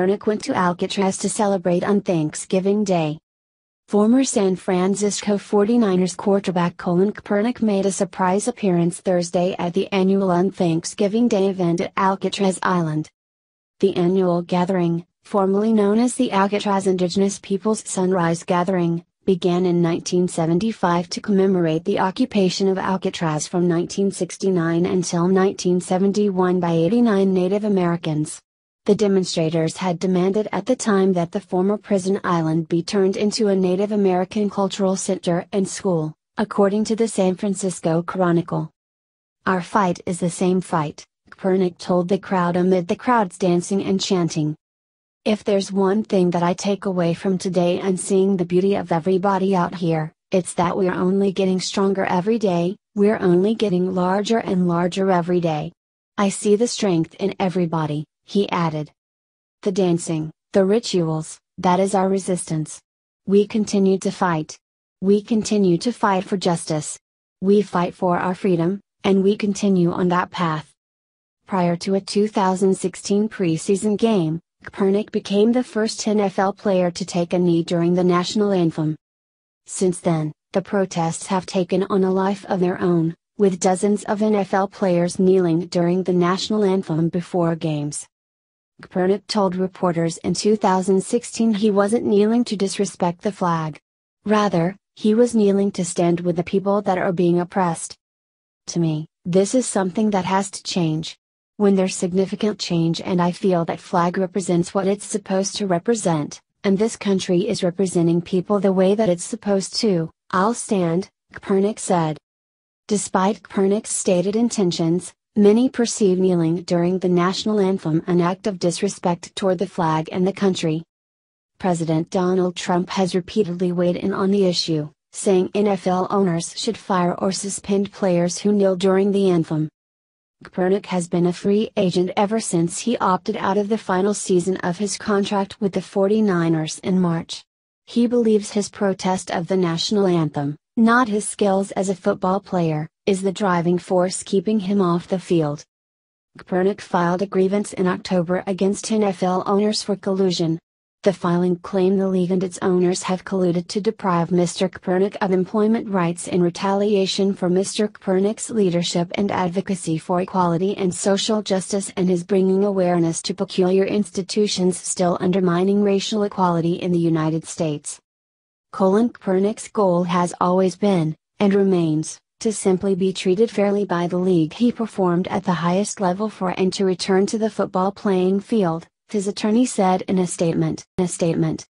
Kaepernick went to Alcatraz to celebrate Unthanksgiving Day. Former San Francisco 49ers quarterback Colin Kaepernick made a surprise appearance Thursday at the annual Unthanksgiving Day event at Alcatraz Island. The annual gathering, formerly known as the Alcatraz Indigenous Peoples Sunrise Gathering, began in 1975 to commemorate the occupation of Alcatraz from 1969 until 1971 by 89 Native Americans. The demonstrators had demanded at the time that the former prison island be turned into a Native American cultural center and school, according to the San Francisco Chronicle. Our fight is the same fight, Kaepernick told the crowd amid the crowd's dancing and chanting. If there's one thing that I take away from today and seeing the beauty of everybody out here, it's that we're only getting stronger every day, we're only getting larger and larger every day. I see the strength in everybody, he added. The dancing, the rituals, that is our resistance. We continue to fight. We continue to fight for justice. We fight for our freedom, and we continue on that path. Prior to a 2016 preseason game, Kaepernick became the first NFL player to take a knee during the national anthem. Since then, the protests have taken on a life of their own, with dozens of NFL players kneeling during the national anthem before games. Kaepernick told reporters in 2016 he wasn't kneeling to disrespect the flag. Rather, he was kneeling to stand with the people that are being oppressed. To me, this is something that has to change. When there's significant change and I feel that flag represents what it's supposed to represent, and this country is representing people the way that it's supposed to, I'll stand, Kaepernick said. Despite Kaepernick's stated intentions, Many perceive kneeling during the national anthem an act of disrespect toward the flag and the country. President Donald Trump has repeatedly weighed in on the issue, saying NFL owners should fire or suspend players who kneel during the anthem. Kaepernick has been a free agent ever since he opted out of the final season of his contract with the 49ers in March. He believes his protest of the national anthem, not his skills as a football player, is the driving force keeping him off the field. Kaepernick filed a grievance in October against NFL owners for collusion. The filing claimed the league and its owners have colluded to deprive Mr. Kaepernick of employment rights in retaliation for Mr. Kaepernick's leadership and advocacy for equality and social justice and his bringing awareness to peculiar institutions still undermining racial equality in the United States. Colin Kaepernick's goal has always been, and remains, to simply be treated fairly by the league he performed at the highest level for and to return to the football playing field, his attorney said in a statement. A statement.